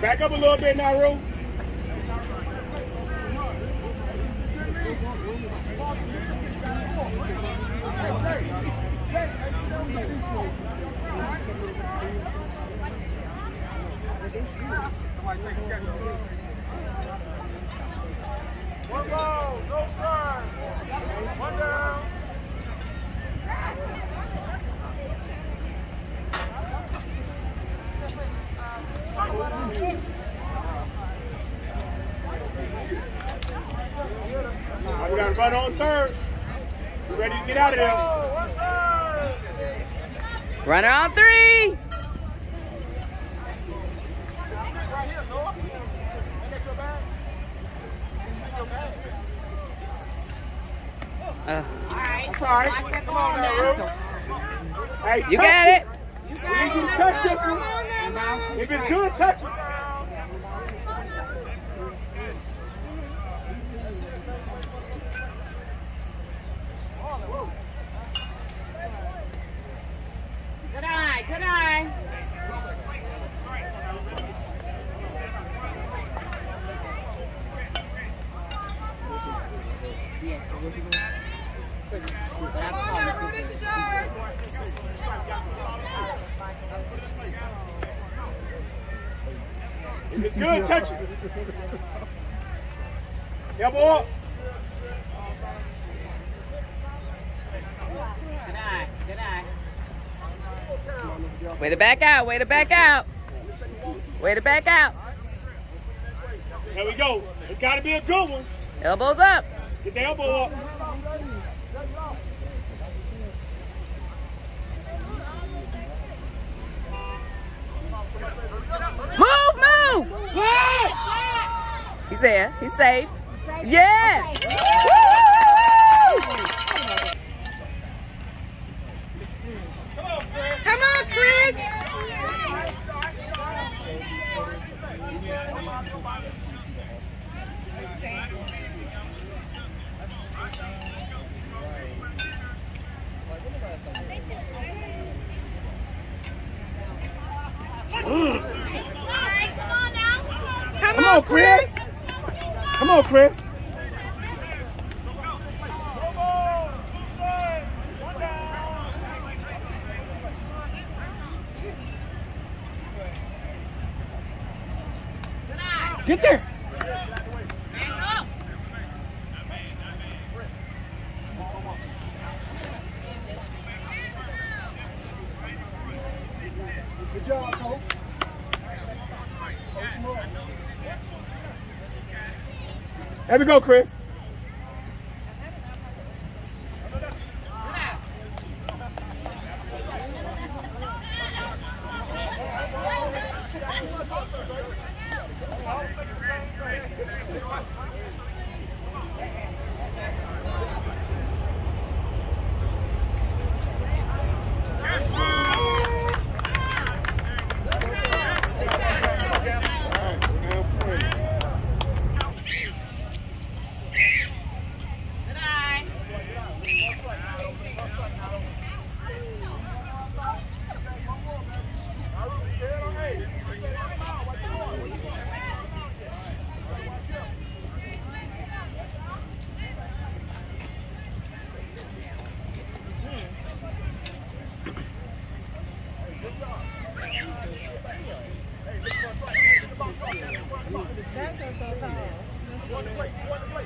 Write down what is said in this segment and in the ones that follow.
Back up a little bit, Nyru. One Right, got run on third. We ready to get out of there. Runner on three. Uh, That's all right. Come on now, Hey, you got it. We need you to touch this one. If it's good, touch it. Good eye, good eye. If it's good, touch it. Elbow up. Good eye, good eye. Way to back out. Way to back out. Way to back out. There we go. It's got to be a good one. Elbows up. Get the elbow up. Move, move. He's there. He's safe. Yes. Woo! Come on, Chris. Come on, Chris. Come on, Chris. Get there. There we go, Chris.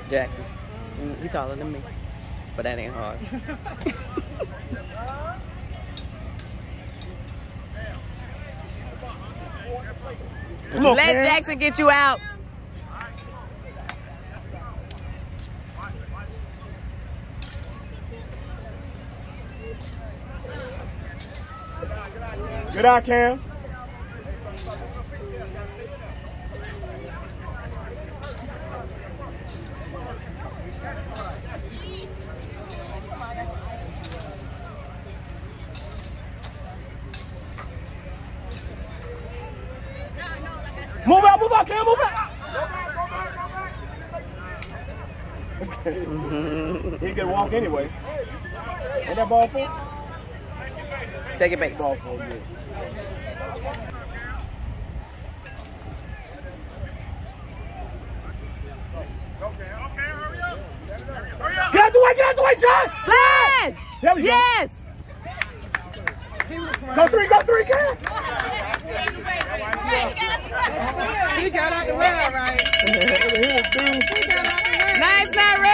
Jackie. Mm, You taller than me. But that ain't hard. On, Let Cam. Jackson get you out. Good eye, Cam. Move out, move out, Cam, move out. he can walk anyway. Ain't that ball four? Take it back. Ball for you. Okay, okay, hurry up. Hurry up. Get out the way, get out the way, John! Slide! Yes. go. Yes! Go three, go three, Cam! He got out the way, all right. Nice, Nyru!